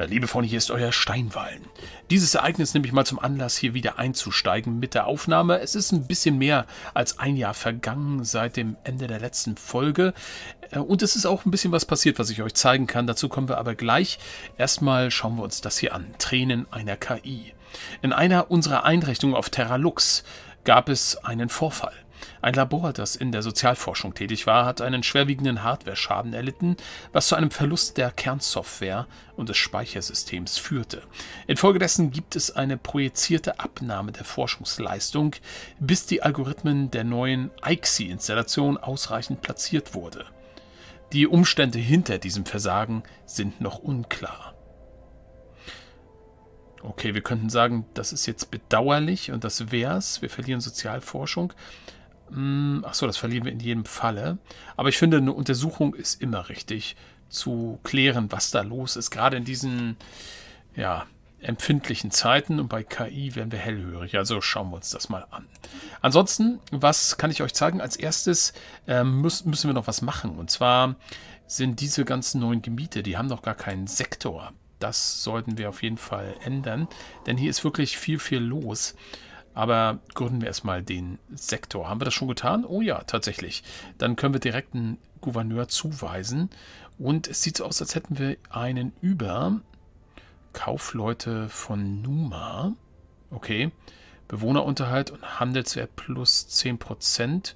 Äh, liebe Freunde, hier ist euer Steinwallen. Dieses Ereignis nehme ich mal zum Anlass, hier wieder einzusteigen mit der Aufnahme. Es ist ein bisschen mehr als ein Jahr vergangen seit dem Ende der letzten Folge. Äh, und es ist auch ein bisschen was passiert, was ich euch zeigen kann. Dazu kommen wir aber gleich. Erstmal schauen wir uns das hier an. Tränen einer KI. In einer unserer Einrichtungen auf Terra Lux gab es einen Vorfall. Ein Labor, das in der Sozialforschung tätig war, hat einen schwerwiegenden Hardware-Schaden erlitten, was zu einem Verlust der Kernsoftware und des Speichersystems führte. Infolgedessen gibt es eine projizierte Abnahme der Forschungsleistung, bis die Algorithmen der neuen IXI-Installation ausreichend platziert wurde. Die Umstände hinter diesem Versagen sind noch unklar. Okay, wir könnten sagen, das ist jetzt bedauerlich und das wär's. Wir verlieren Sozialforschung. Hm, Achso, das verlieren wir in jedem Falle. Aber ich finde, eine Untersuchung ist immer richtig, zu klären, was da los ist. Gerade in diesen ja, empfindlichen Zeiten und bei KI werden wir hellhörig. Also schauen wir uns das mal an. Ansonsten, was kann ich euch zeigen? Als erstes ähm, müssen, müssen wir noch was machen. Und zwar sind diese ganzen neuen Gebiete, die haben noch gar keinen Sektor. Das sollten wir auf jeden Fall ändern, denn hier ist wirklich viel, viel los. Aber gründen wir erstmal den Sektor. Haben wir das schon getan? Oh ja, tatsächlich. Dann können wir direkt einen Gouverneur zuweisen. Und es sieht so aus, als hätten wir einen über. Kaufleute von Numa. Okay. Bewohnerunterhalt und Handelswert plus 10%.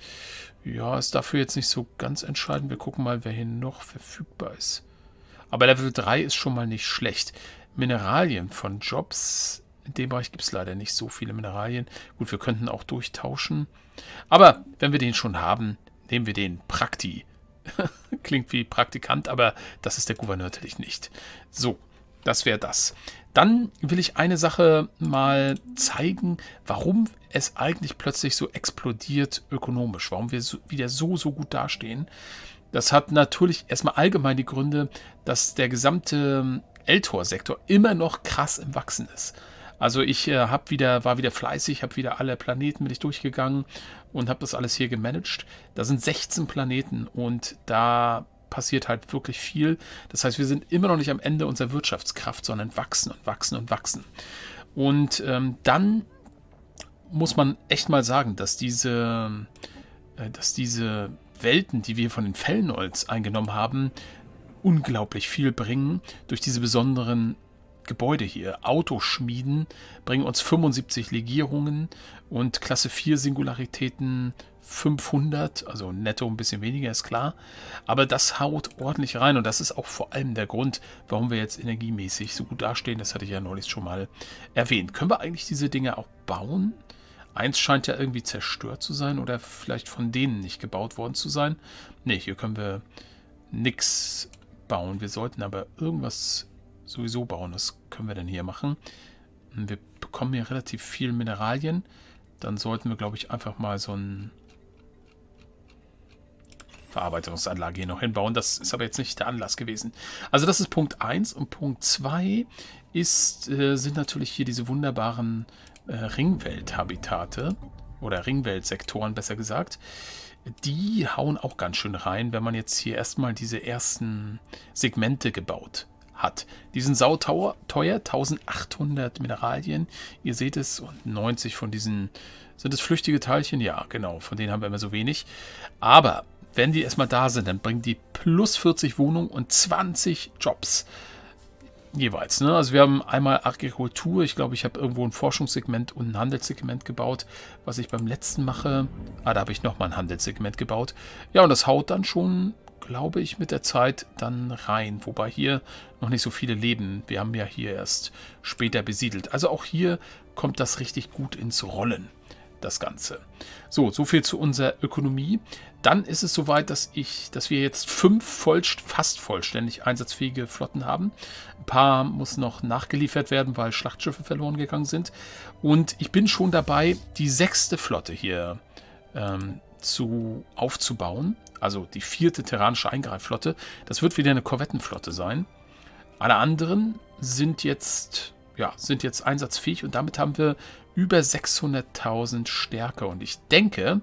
Ja, ist dafür jetzt nicht so ganz entscheidend. Wir gucken mal, wer hier noch verfügbar ist. Aber Level 3 ist schon mal nicht schlecht. Mineralien von Jobs in dem Bereich gibt es leider nicht so viele Mineralien. Gut, wir könnten auch durchtauschen. Aber wenn wir den schon haben, nehmen wir den Prakti. Klingt wie Praktikant, aber das ist der Gouverneur natürlich nicht. So, das wäre das. Dann will ich eine Sache mal zeigen, warum es eigentlich plötzlich so explodiert ökonomisch, warum wir so, wieder so, so gut dastehen. Das hat natürlich erstmal allgemein die Gründe, dass der gesamte Eltor-Sektor immer noch krass im Wachsen ist. Also ich äh, hab wieder, war wieder fleißig, habe wieder alle Planeten bin ich durchgegangen und habe das alles hier gemanagt. Da sind 16 Planeten und da passiert halt wirklich viel. Das heißt, wir sind immer noch nicht am Ende unserer Wirtschaftskraft, sondern wachsen und wachsen und wachsen. Und ähm, dann muss man echt mal sagen, dass diese, äh, dass diese Welten, die wir von den Fellnolds eingenommen haben, unglaublich viel bringen durch diese besonderen Gebäude hier. Autoschmieden bringen uns 75 Legierungen und Klasse 4 Singularitäten 500, also netto ein bisschen weniger, ist klar. Aber das haut ordentlich rein und das ist auch vor allem der Grund, warum wir jetzt energiemäßig so gut dastehen. Das hatte ich ja neulich schon mal erwähnt. Können wir eigentlich diese Dinge auch bauen? Eins scheint ja irgendwie zerstört zu sein oder vielleicht von denen nicht gebaut worden zu sein. Ne, hier können wir nichts bauen. Wir sollten aber irgendwas sowieso bauen. Was können wir denn hier machen? Wir bekommen hier relativ viel Mineralien. Dann sollten wir, glaube ich, einfach mal so ein Verarbeitungsanlage hier noch hinbauen. Das ist aber jetzt nicht der Anlass gewesen. Also das ist Punkt 1 und Punkt 2 ist, äh, sind natürlich hier diese wunderbaren äh, Ringwelt-Habitate oder Ringwelt-Sektoren besser gesagt. Die hauen auch ganz schön rein, wenn man jetzt hier erstmal diese ersten Segmente gebaut hat. Die sind sauteuer, 1800 Mineralien. Ihr seht es und 90 von diesen, sind es flüchtige Teilchen? Ja, genau, von denen haben wir immer so wenig. Aber wenn die erstmal da sind, dann bringen die plus 40 Wohnungen und 20 Jobs jeweils. Ne? Also wir haben einmal Agrikultur. Ich glaube, ich habe irgendwo ein Forschungssegment und ein Handelssegment gebaut, was ich beim letzten mache. Ah, da habe ich nochmal ein Handelssegment gebaut. Ja, und das haut dann schon glaube ich, mit der Zeit dann rein. Wobei hier noch nicht so viele leben. Wir haben ja hier erst später besiedelt. Also auch hier kommt das richtig gut ins Rollen, das Ganze. So, so viel zu unserer Ökonomie. Dann ist es soweit, dass ich, dass wir jetzt fünf voll, fast vollständig einsatzfähige Flotten haben. Ein paar muss noch nachgeliefert werden, weil Schlachtschiffe verloren gegangen sind. Und ich bin schon dabei, die sechste Flotte hier ähm, zu, aufzubauen also die vierte terranische Eingreifflotte. Das wird wieder eine Korvettenflotte sein. Alle anderen sind jetzt, ja, sind jetzt einsatzfähig und damit haben wir über 600.000 Stärke. Und ich denke,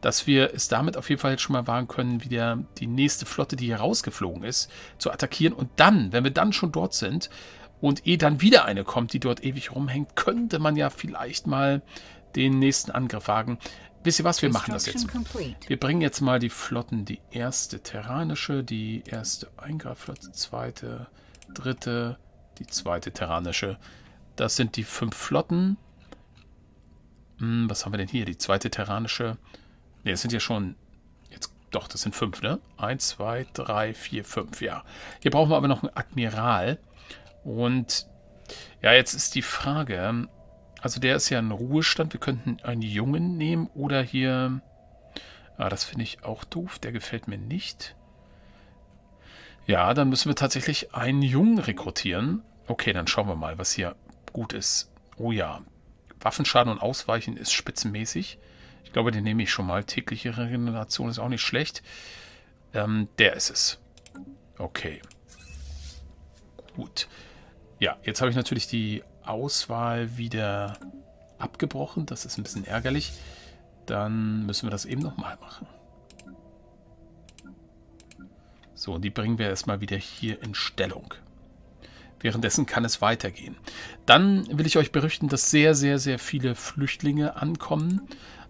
dass wir es damit auf jeden Fall jetzt schon mal wagen können, wieder die nächste Flotte, die hier rausgeflogen ist, zu attackieren. Und dann, wenn wir dann schon dort sind Und ehe dann wieder eine kommt, die dort ewig rumhängt, könnte man ja vielleicht mal den nächsten Angriff wagen. Wisst ihr was, wir machen das jetzt. Wir bringen jetzt mal die Flotten, die erste terranische, die erste Eingreifflotte, zweite, dritte, die zweite terranische. Das sind die fünf Flotten. Hm, was haben wir denn hier? Die zweite terranische. Ne, das sind ja schon doch, das sind fünf, ne? Eins, zwei, drei, vier, fünf, ja. Hier brauchen wir aber noch einen Admiral. Und ja, jetzt ist die Frage, also der ist ja in Ruhestand. Wir könnten einen Jungen nehmen oder hier... Ah, das finde ich auch doof. Der gefällt mir nicht. Ja, dann müssen wir tatsächlich einen Jungen rekrutieren. Okay, dann schauen wir mal, was hier gut ist. Oh ja, Waffenschaden und Ausweichen ist spitzenmäßig. Ich glaube, den nehme ich schon mal. Tägliche Regeneration ist auch nicht schlecht. Ähm, der ist es. Okay. Gut. Ja, jetzt habe ich natürlich die Auswahl wieder abgebrochen. Das ist ein bisschen ärgerlich. Dann müssen wir das eben nochmal machen. So, und die bringen wir erstmal wieder hier in Stellung. Währenddessen kann es weitergehen. Dann will ich euch berichten, dass sehr, sehr, sehr viele Flüchtlinge ankommen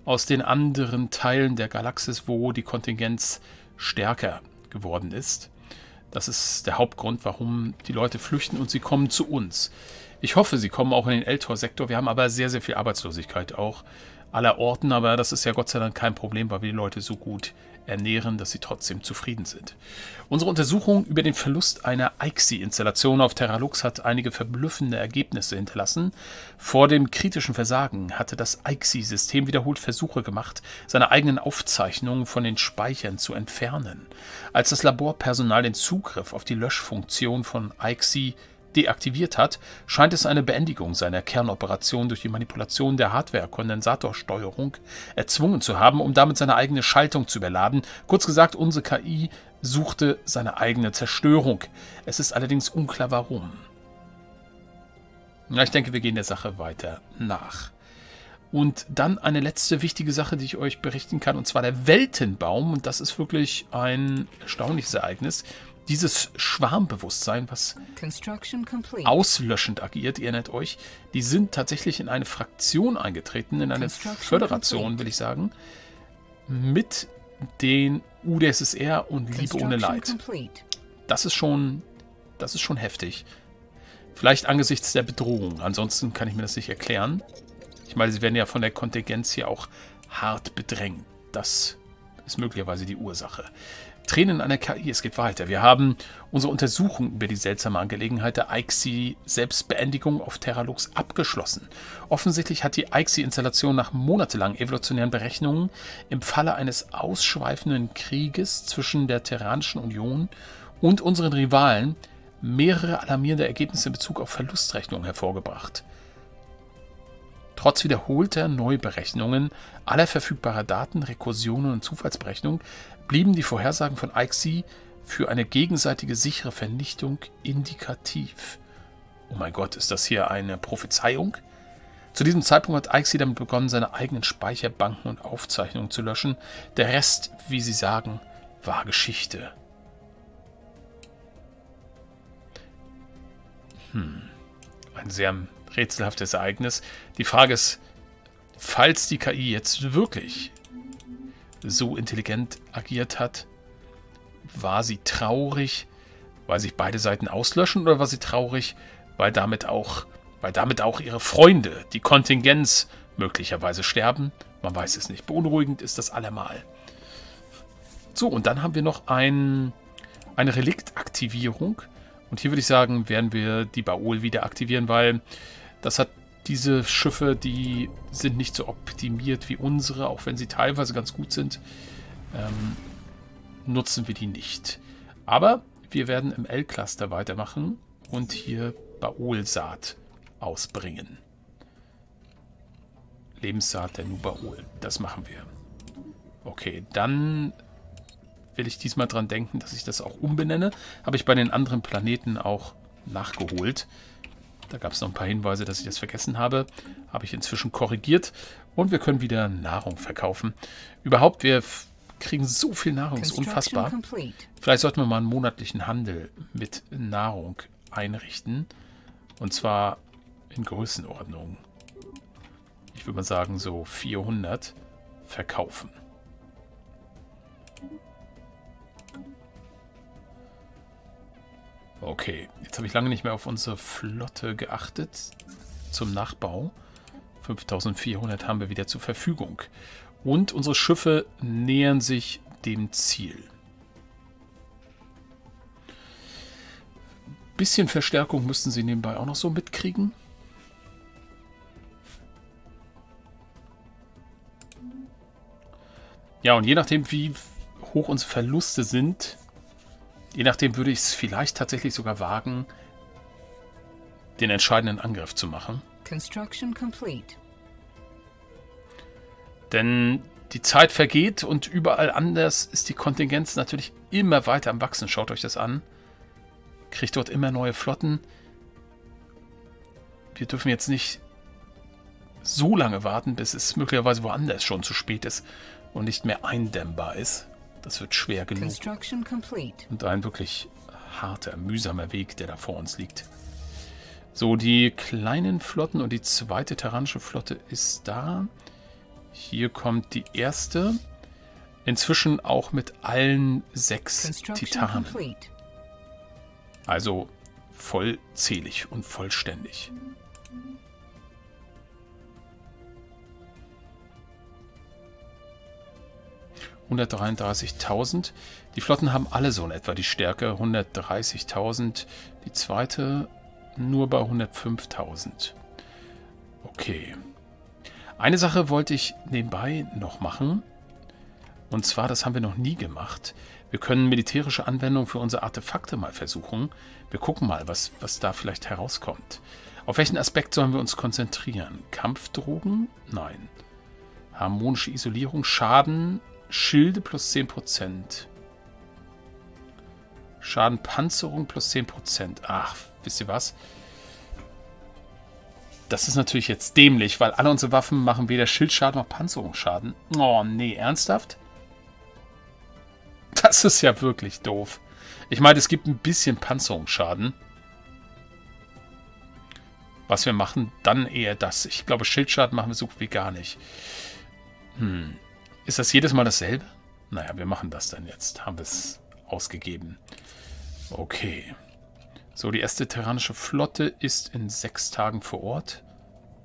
aus den anderen Teilen der Galaxis, wo die Kontingenz stärker geworden ist. Das ist der Hauptgrund, warum die Leute flüchten und sie kommen zu uns. Ich hoffe, sie kommen auch in den Eltor-Sektor. Wir haben aber sehr, sehr viel Arbeitslosigkeit auch aller Orten, aber das ist ja Gott sei Dank kein Problem, weil wir die Leute so gut ernähren, dass sie trotzdem zufrieden sind. Unsere Untersuchung über den Verlust einer IXI-Installation auf Terralux hat einige verblüffende Ergebnisse hinterlassen. Vor dem kritischen Versagen hatte das IXI-System wiederholt Versuche gemacht, seine eigenen Aufzeichnungen von den Speichern zu entfernen. Als das Laborpersonal den Zugriff auf die Löschfunktion von IXI deaktiviert hat, scheint es eine Beendigung seiner Kernoperation durch die Manipulation der Hardware-Kondensatorsteuerung erzwungen zu haben, um damit seine eigene Schaltung zu überladen. Kurz gesagt, unsere KI suchte seine eigene Zerstörung. Es ist allerdings unklar, warum. Ja, ich denke, wir gehen der Sache weiter nach. Und dann eine letzte wichtige Sache, die ich euch berichten kann, und zwar der Weltenbaum. Und das ist wirklich ein erstaunliches Ereignis dieses Schwarmbewusstsein, was auslöschend agiert, ihr erinnert euch, die sind tatsächlich in eine Fraktion eingetreten, in eine Föderation, will ich sagen, mit den UdSSR und Liebe ohne Leid. Das ist schon, das ist schon heftig. Vielleicht angesichts der Bedrohung, ansonsten kann ich mir das nicht erklären. Ich meine, sie werden ja von der Kontingenz hier auch hart bedrängt. Das ist möglicherweise die Ursache. Tränen einer KI, es geht weiter. Wir haben unsere Untersuchung über die seltsame Angelegenheit der IXI-Selbstbeendigung auf Terralux abgeschlossen. Offensichtlich hat die IXI-Installation nach monatelangen evolutionären Berechnungen im Falle eines ausschweifenden Krieges zwischen der Terranischen Union und unseren Rivalen mehrere alarmierende Ergebnisse in Bezug auf Verlustrechnungen hervorgebracht. Trotz wiederholter Neuberechnungen aller verfügbarer Daten, Rekursionen und Zufallsberechnungen blieben die Vorhersagen von Ixi für eine gegenseitige sichere Vernichtung indikativ. Oh mein Gott, ist das hier eine Prophezeiung? Zu diesem Zeitpunkt hat Ixi damit begonnen, seine eigenen Speicherbanken und Aufzeichnungen zu löschen. Der Rest, wie sie sagen, war Geschichte. Hm. Ein sehr rätselhaftes Ereignis. Die Frage ist, falls die KI jetzt wirklich so intelligent agiert hat? War sie traurig, weil sich beide Seiten auslöschen oder war sie traurig, weil damit auch, weil damit auch ihre Freunde, die Kontingenz, möglicherweise sterben? Man weiß es nicht. Beunruhigend ist das allemal. So, und dann haben wir noch ein, eine Reliktaktivierung. Und hier würde ich sagen, werden wir die Baol wieder aktivieren, weil das hat diese Schiffe, die sind nicht so optimiert wie unsere, auch wenn sie teilweise ganz gut sind, ähm, nutzen wir die nicht. Aber wir werden im L-Cluster weitermachen und hier Baol-Saat ausbringen. Lebenssaat der Nubaol. Das machen wir. Okay, dann will ich diesmal dran denken, dass ich das auch umbenenne. Habe ich bei den anderen Planeten auch nachgeholt. Da gab es noch ein paar Hinweise, dass ich das vergessen habe. Habe ich inzwischen korrigiert. Und wir können wieder Nahrung verkaufen. Überhaupt, wir kriegen so viel Nahrung, ist unfassbar. Vielleicht sollten wir mal einen monatlichen Handel mit Nahrung einrichten. Und zwar in Größenordnung. Ich würde mal sagen so 400 verkaufen. Okay, jetzt habe ich lange nicht mehr auf unsere Flotte geachtet. Zum Nachbau. 5400 haben wir wieder zur Verfügung. Und unsere Schiffe nähern sich dem Ziel. Bisschen Verstärkung müssten sie nebenbei auch noch so mitkriegen. Ja, und je nachdem, wie hoch unsere Verluste sind, je nachdem würde ich es vielleicht tatsächlich sogar wagen, den entscheidenden Angriff zu machen. Construction complete. Denn die Zeit vergeht und überall anders ist die Kontingenz natürlich immer weiter am Wachsen. Schaut euch das an. Kriegt dort immer neue Flotten. Wir dürfen jetzt nicht so lange warten, bis es möglicherweise woanders schon zu spät ist und nicht mehr eindämmbar ist. Das wird schwer genug. Und ein wirklich harter, mühsamer Weg, der da vor uns liegt. So, die kleinen Flotten und die zweite terranische Flotte ist da. Hier kommt die erste. Inzwischen auch mit allen sechs Titanen. Also vollzählig und vollständig. 133.000. Die Flotten haben alle so in etwa die Stärke. 130.000. Die zweite nur bei 105.000. Okay. Eine Sache wollte ich nebenbei noch machen. Und zwar, das haben wir noch nie gemacht. Wir können militärische Anwendungen für unsere Artefakte mal versuchen. Wir gucken mal, was, was da vielleicht herauskommt. Auf welchen Aspekt sollen wir uns konzentrieren? Kampfdrogen? Nein. Harmonische Isolierung, Schaden, Schilde plus 10%. Schadenpanzerung plus 10%. Ach, wisst ihr was? Das ist natürlich jetzt dämlich, weil alle unsere Waffen machen weder Schildschaden noch Panzerungsschaden. Oh, nee, ernsthaft? Das ist ja wirklich doof. Ich meine, es gibt ein bisschen Panzerungsschaden. Was wir machen, dann eher das. Ich glaube, Schildschaden machen wir so gut wie gar nicht. Hm. Ist das jedes Mal dasselbe? Naja, wir machen das dann jetzt. Haben wir es ausgegeben. Okay. So, die erste terranische Flotte ist in sechs Tagen vor Ort.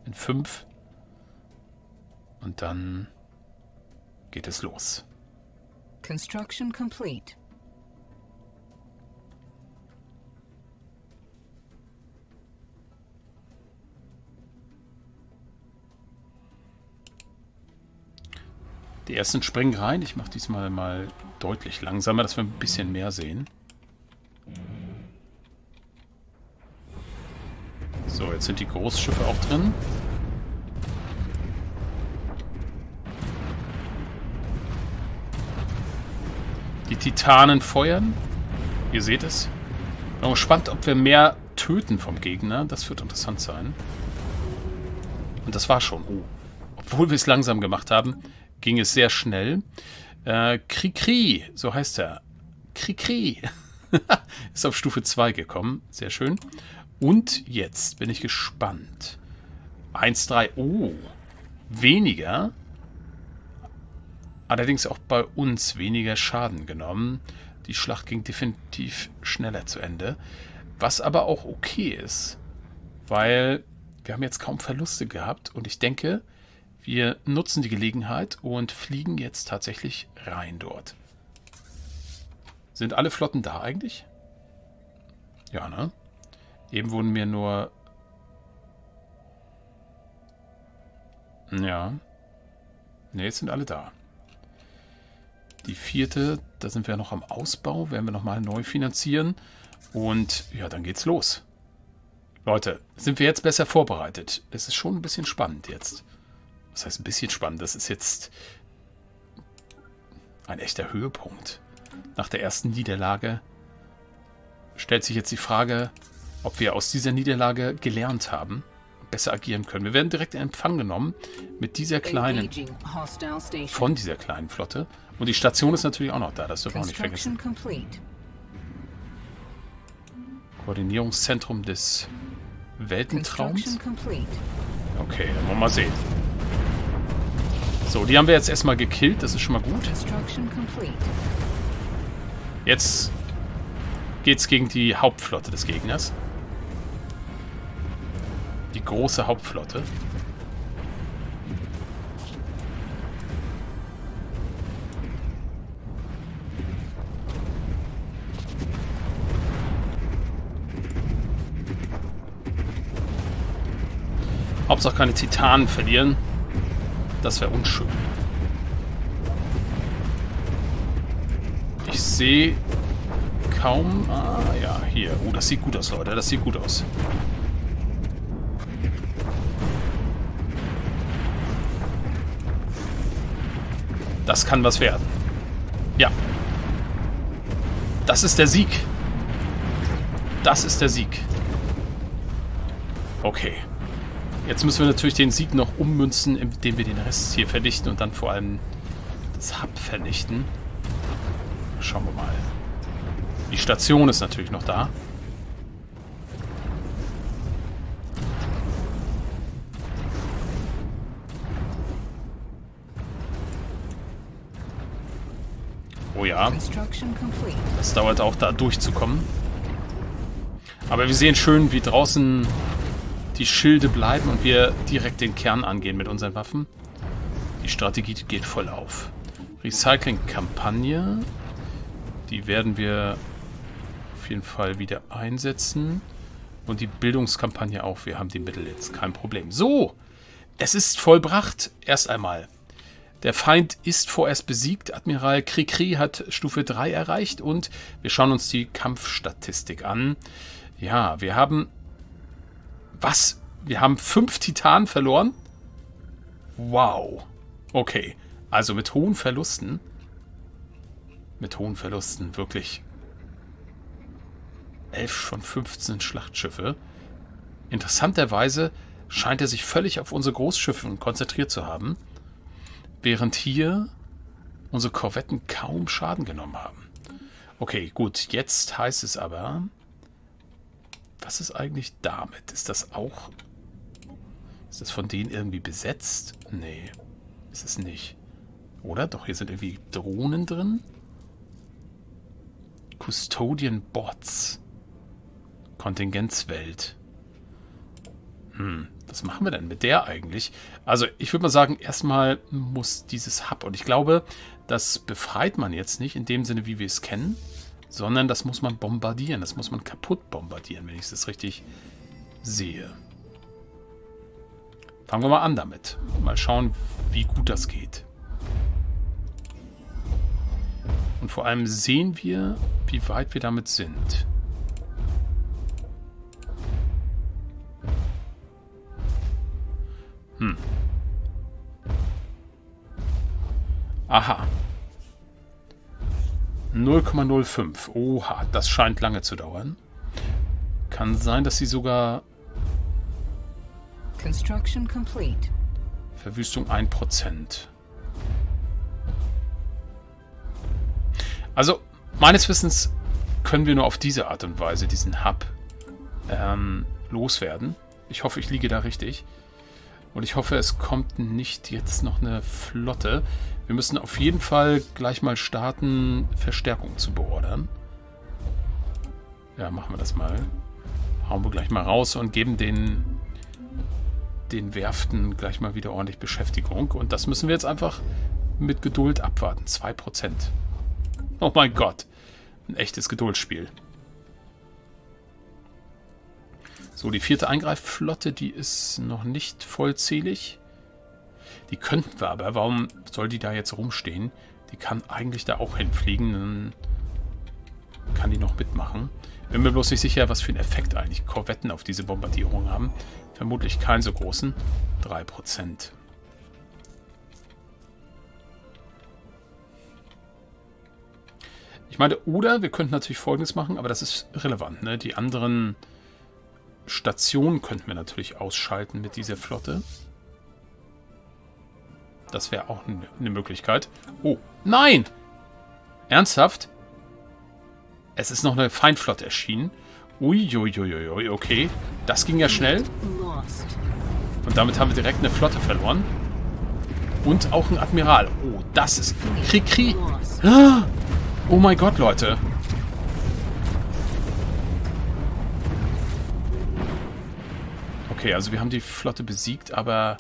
In fünf. Und dann geht es los. Construction complete. Die ersten springen rein. Ich mache diesmal mal deutlich langsamer, dass wir ein bisschen mehr sehen. So, jetzt sind die Großschiffe auch drin. Die Titanen feuern. Ihr seht es. Bin gespannt, ob wir mehr töten vom Gegner. Das wird interessant sein. Und das war schon. Oh. Obwohl wir es langsam gemacht haben, ging es sehr schnell. Äh, Krikri, so heißt er. Krikri. ist auf Stufe 2 gekommen. Sehr schön. Und jetzt bin ich gespannt. 1, 3, oh. Weniger. Allerdings auch bei uns weniger Schaden genommen. Die Schlacht ging definitiv schneller zu Ende. Was aber auch okay ist. Weil wir haben jetzt kaum Verluste gehabt. Und ich denke, wir nutzen die Gelegenheit und fliegen jetzt tatsächlich rein dort. Sind alle Flotten da eigentlich? Ja, ne? Eben wurden mir nur... Ja. Ne, jetzt sind alle da. Die vierte, da sind wir noch am Ausbau, werden wir nochmal neu finanzieren. Und ja, dann geht's los. Leute, sind wir jetzt besser vorbereitet? Es ist schon ein bisschen spannend jetzt. Das heißt, ein bisschen spannend. Das ist jetzt ein echter Höhepunkt. Nach der ersten Niederlage stellt sich jetzt die Frage, ob wir aus dieser Niederlage gelernt haben, besser agieren können. Wir werden direkt in Empfang genommen mit dieser kleinen, von dieser kleinen Flotte. Und die Station ist natürlich auch noch da, das dürfen wir auch nicht vergessen. Koordinierungszentrum des Weltentraums? Okay, dann wollen wir mal sehen. So, die haben wir jetzt erstmal gekillt. Das ist schon mal gut. Jetzt geht's gegen die Hauptflotte des Gegners. Die große Hauptflotte. Hauptsache keine Titanen verlieren. Das wäre unschön. Ich sehe kaum... Ah, ja, hier. Oh, das sieht gut aus, Leute. Das sieht gut aus. Das kann was werden. Ja. Das ist der Sieg. Das ist der Sieg. Okay. Jetzt müssen wir natürlich den Sieg noch ummünzen, indem wir den Rest hier vernichten und dann vor allem das Hub vernichten. Schauen wir mal. Die Station ist natürlich noch da. Oh ja. Das dauert auch da durchzukommen. Aber wir sehen schön, wie draußen die Schilde bleiben und wir direkt den Kern angehen mit unseren Waffen. Die Strategie geht voll auf. Recycling-Kampagne. Die werden wir auf jeden Fall wieder einsetzen. Und die Bildungskampagne auch. Wir haben die Mittel jetzt. Kein Problem. So, es ist vollbracht. Erst einmal. Der Feind ist vorerst besiegt. Admiral Krikri hat Stufe 3 erreicht. Und wir schauen uns die Kampfstatistik an. Ja, wir haben was? Wir haben fünf Titanen verloren? Wow. Okay. Also mit hohen Verlusten. Mit hohen Verlusten, wirklich. Elf von 15 Schlachtschiffe. Interessanterweise scheint er sich völlig auf unsere Großschiffe konzentriert zu haben, während hier unsere Korvetten kaum Schaden genommen haben. Okay, gut, jetzt heißt es aber, was ist eigentlich damit? Ist das auch... Ist das von denen irgendwie besetzt? Nee, ist es nicht. Oder? Doch, hier sind irgendwie Drohnen drin. Custodian Bots. Kontingenzwelt. Hm, was machen wir denn mit der eigentlich? Also, ich würde mal sagen, erstmal muss dieses Hub. Und ich glaube, das befreit man jetzt nicht in dem Sinne, wie wir es kennen sondern das muss man bombardieren. Das muss man kaputt bombardieren, wenn ich es richtig sehe. Fangen wir mal an damit. Mal schauen, wie gut das geht. Und vor allem sehen wir, wie weit wir damit sind. Hm. Aha. 0,05. Oha, das scheint lange zu dauern. Kann sein, dass sie sogar... Construction complete. Verwüstung 1%. Also, meines Wissens können wir nur auf diese Art und Weise diesen Hub ähm, loswerden. Ich hoffe, ich liege da richtig. Und ich hoffe, es kommt nicht jetzt noch eine Flotte. Wir müssen auf jeden Fall gleich mal starten, Verstärkung zu beordern. Ja, machen wir das mal. Hauen wir gleich mal raus und geben den, den Werften gleich mal wieder ordentlich Beschäftigung. Und das müssen wir jetzt einfach mit Geduld abwarten. 2%. Oh mein Gott. Ein echtes Geduldsspiel. So, die vierte Eingreifflotte, die ist noch nicht vollzählig. Die könnten wir aber. Warum soll die da jetzt rumstehen? Die kann eigentlich da auch hinfliegen. Dann kann die noch mitmachen. Bin mir bloß nicht sicher, was für einen Effekt eigentlich Korvetten auf diese Bombardierung haben. Vermutlich keinen so großen. 3%. Ich meine, oder wir könnten natürlich Folgendes machen, aber das ist relevant. Ne? Die anderen Stationen könnten wir natürlich ausschalten mit dieser Flotte. Das wäre auch eine Möglichkeit. Oh, nein! Ernsthaft? Es ist noch eine Feindflotte erschienen. Uiuiuiui, okay. Das ging ja schnell. Und damit haben wir direkt eine Flotte verloren. Und auch ein Admiral. Oh, das ist... Krieg, Krieg. Oh mein Gott, Leute. Okay, also wir haben die Flotte besiegt, aber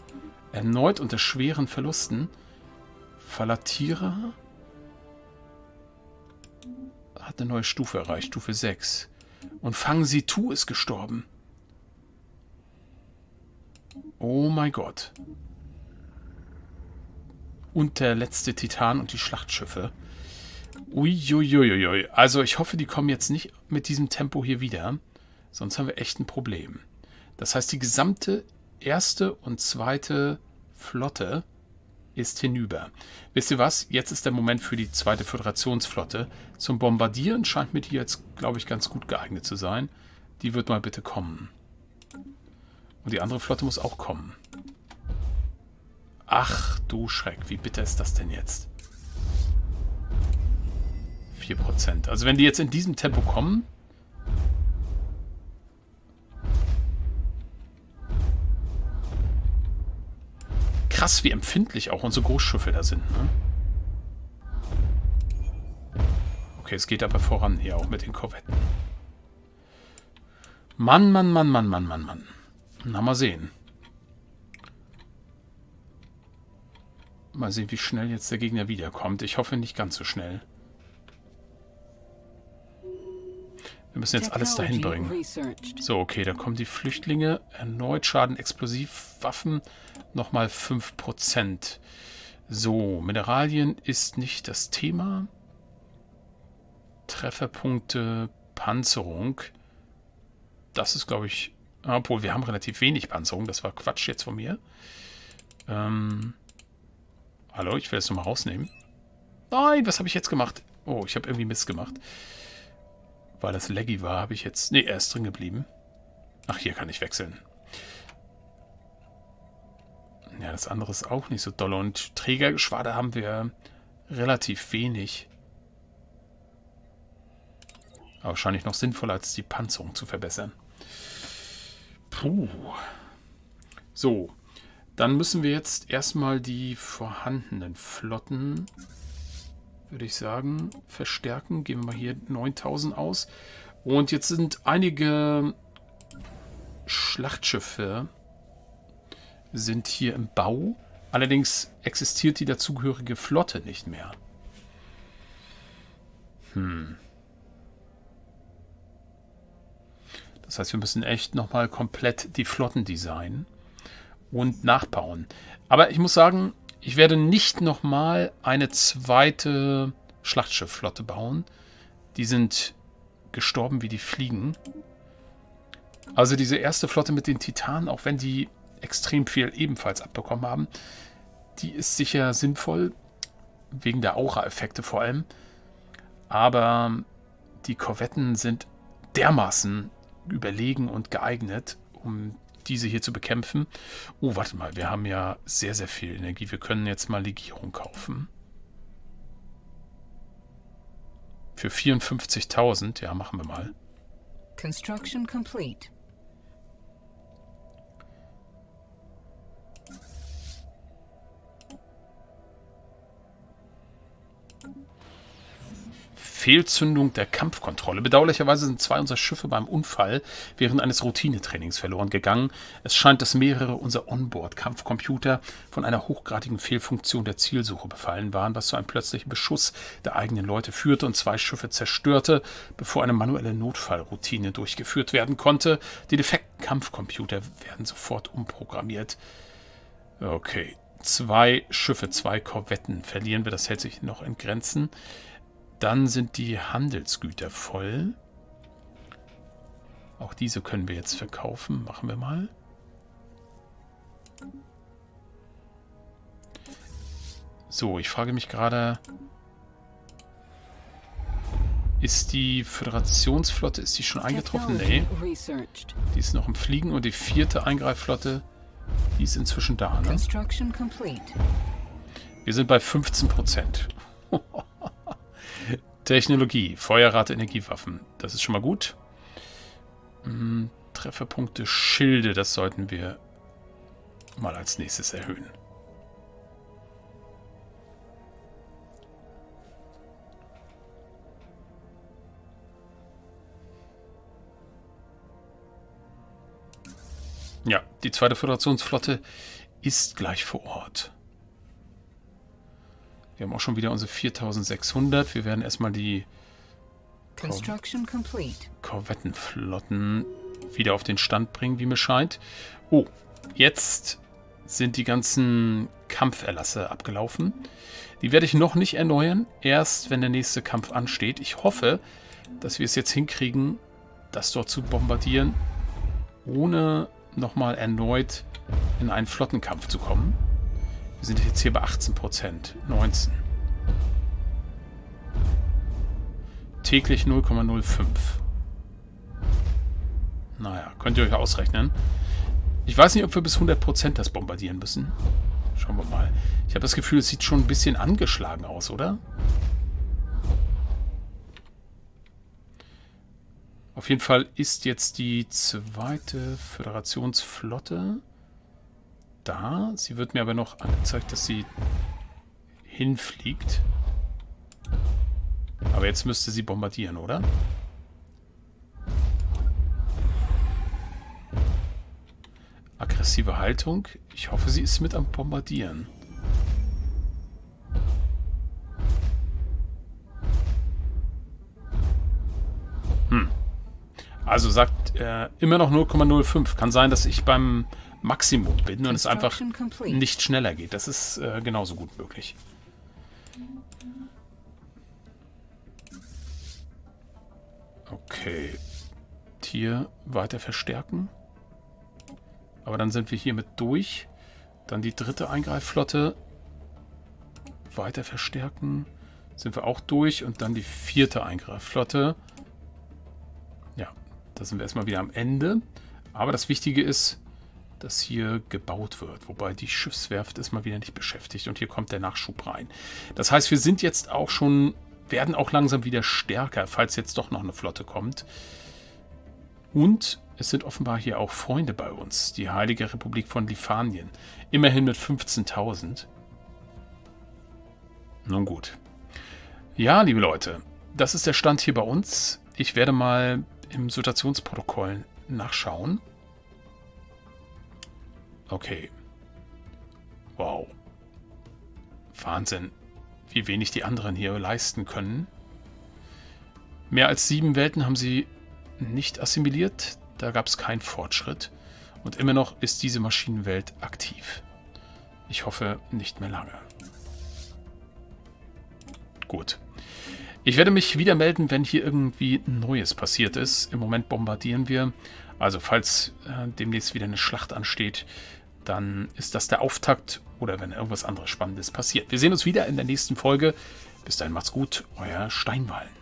erneut unter schweren Verlusten. Falatierer hat eine neue Stufe erreicht, Stufe 6. Und Fang Tu ist gestorben. Oh mein Gott. Und der letzte Titan und die Schlachtschiffe. Uiuiuiui. Also ich hoffe, die kommen jetzt nicht mit diesem Tempo hier wieder. Sonst haben wir echt ein Problem. Das heißt, die gesamte erste und zweite Flotte ist hinüber. Wisst ihr was? Jetzt ist der Moment für die zweite Föderationsflotte. Zum Bombardieren scheint mir die jetzt, glaube ich, ganz gut geeignet zu sein. Die wird mal bitte kommen. Und die andere Flotte muss auch kommen. Ach du Schreck, wie bitter ist das denn jetzt? 4%. Also wenn die jetzt in diesem Tempo kommen, krass, wie empfindlich auch unsere Großschiffe da sind. Ne? Okay, es geht aber voran hier auch mit den Korvetten. Mann, Mann, Mann, Mann, Mann, Mann, Mann. Na, mal sehen. Mal sehen, wie schnell jetzt der Gegner wiederkommt. Ich hoffe nicht ganz so schnell. Wir müssen jetzt alles dahin bringen. So, okay, da kommen die Flüchtlinge. Erneut Schaden, Explosivwaffen. Nochmal 5%. So, Mineralien ist nicht das Thema. Trefferpunkte, Panzerung. Das ist, glaube ich... Obwohl, wir haben relativ wenig Panzerung. Das war Quatsch jetzt von mir. Ähm... Hallo, ich will das nochmal rausnehmen. Nein, was habe ich jetzt gemacht? Oh, ich habe irgendwie Mist gemacht. Weil das laggy war, habe ich jetzt... Ne, er ist drin geblieben. Ach, hier kann ich wechseln. Ja, das andere ist auch nicht so doll. Und Trägergeschwader haben wir relativ wenig. Wahrscheinlich noch sinnvoller, als die Panzerung zu verbessern. Puh. So. Dann müssen wir jetzt erstmal die vorhandenen Flotten würde ich sagen, verstärken. Geben wir hier 9000 aus. Und jetzt sind einige Schlachtschiffe sind hier im Bau. Allerdings existiert die dazugehörige Flotte nicht mehr. Hm. Das heißt, wir müssen echt nochmal komplett die Flotten designen und nachbauen. Aber ich muss sagen, ich werde nicht nochmal eine zweite Schlachtschiffflotte bauen. Die sind gestorben wie die Fliegen. Also diese erste Flotte mit den Titanen, auch wenn die extrem viel ebenfalls abbekommen haben, die ist sicher sinnvoll, wegen der Aura-Effekte vor allem. Aber die Korvetten sind dermaßen überlegen und geeignet, um diese hier zu bekämpfen. Oh, warte mal, wir haben ja sehr, sehr viel Energie. Wir können jetzt mal Legierung kaufen. Für 54.000, ja, machen wir mal. Construction complete. Fehlzündung der Kampfkontrolle. Bedauerlicherweise sind zwei unserer Schiffe beim Unfall während eines Routinetrainings verloren gegangen. Es scheint, dass mehrere unserer Onboard-Kampfcomputer von einer hochgradigen Fehlfunktion der Zielsuche befallen waren, was zu einem plötzlichen Beschuss der eigenen Leute führte und zwei Schiffe zerstörte, bevor eine manuelle Notfallroutine durchgeführt werden konnte. Die defekten Kampfcomputer werden sofort umprogrammiert. Okay, zwei Schiffe, zwei Korvetten verlieren wir. Das hält sich noch in Grenzen. Dann sind die Handelsgüter voll. Auch diese können wir jetzt verkaufen. Machen wir mal. So, ich frage mich gerade, ist die Föderationsflotte, ist die schon eingetroffen? Nee. Die ist noch im Fliegen und die vierte Eingreifflotte, die ist inzwischen da. Ne? Wir sind bei 15 Prozent. Technologie, Feuerrate, Energiewaffen. Das ist schon mal gut. Hm, Trefferpunkte Schilde, das sollten wir mal als nächstes erhöhen. Ja, die zweite Föderationsflotte ist gleich vor Ort. Wir haben auch schon wieder unsere 4600. Wir werden erstmal die Korvettenflotten wieder auf den Stand bringen, wie mir scheint. Oh, jetzt sind die ganzen Kampferlasse abgelaufen. Die werde ich noch nicht erneuern, erst wenn der nächste Kampf ansteht. Ich hoffe, dass wir es jetzt hinkriegen, das dort zu bombardieren, ohne nochmal erneut in einen Flottenkampf zu kommen. Wir sind jetzt hier bei 18 Prozent. 19. Täglich 0,05. Naja, könnt ihr euch ausrechnen. Ich weiß nicht, ob wir bis 100% das bombardieren müssen. Schauen wir mal. Ich habe das Gefühl, es sieht schon ein bisschen angeschlagen aus, oder? Auf jeden Fall ist jetzt die zweite Föderationsflotte da. Sie wird mir aber noch angezeigt, dass sie hinfliegt. Aber jetzt müsste sie bombardieren, oder? Aggressive Haltung. Ich hoffe, sie ist mit am Bombardieren. Hm. Also sagt äh, immer noch 0,05. Kann sein, dass ich beim Maximum bin und es einfach nicht schneller geht. Das ist äh, genauso gut möglich. Okay. Tier weiter verstärken. Aber dann sind wir hiermit durch. Dann die dritte Eingreifflotte weiter verstärken. Sind wir auch durch. Und dann die vierte Eingreifflotte. Da sind wir erstmal wieder am Ende. Aber das Wichtige ist, dass hier gebaut wird. Wobei die Schiffswerft ist mal wieder nicht beschäftigt. Und hier kommt der Nachschub rein. Das heißt, wir sind jetzt auch schon, werden auch langsam wieder stärker, falls jetzt doch noch eine Flotte kommt. Und es sind offenbar hier auch Freunde bei uns. Die Heilige Republik von Lifanien. Immerhin mit 15.000. Nun gut. Ja, liebe Leute, das ist der Stand hier bei uns. Ich werde mal im Situationsprotokoll nachschauen. Okay. Wow. Wahnsinn, wie wenig die anderen hier leisten können. Mehr als sieben Welten haben sie nicht assimiliert. Da gab es keinen Fortschritt. Und immer noch ist diese Maschinenwelt aktiv. Ich hoffe, nicht mehr lange. Gut. Ich werde mich wieder melden, wenn hier irgendwie Neues passiert ist. Im Moment bombardieren wir. Also falls äh, demnächst wieder eine Schlacht ansteht, dann ist das der Auftakt oder wenn irgendwas anderes Spannendes passiert. Wir sehen uns wieder in der nächsten Folge. Bis dahin macht's gut, euer Steinwallen.